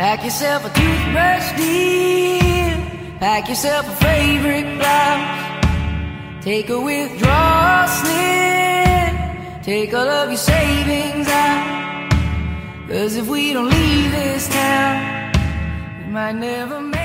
Pack yourself a toothbrush, dear. Pack yourself a favorite blouse. Take a withdrawal slip. Take all of your savings out. Cause if we don't leave this town, we might never make